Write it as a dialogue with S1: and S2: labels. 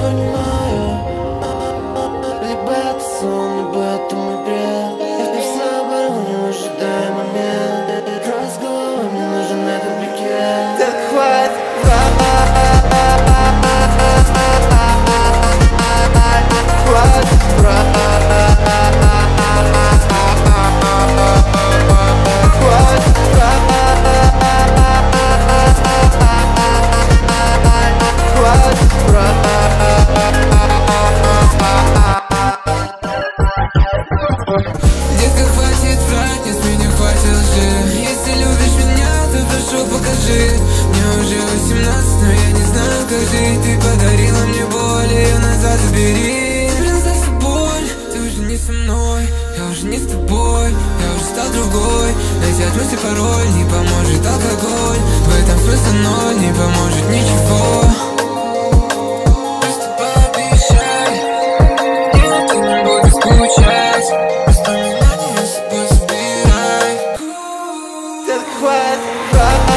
S1: good
S2: скажи. Мне уже 18, но я не знаю, как жить Ты подарила мне боль, ее назад забери. Принцесса боль, ты уже не со мной Я уже не с тобой, я уже стал другой. Найти от пароль, не поможет алкоголь. В этом просто ноль, не поможет ничего.
S1: What?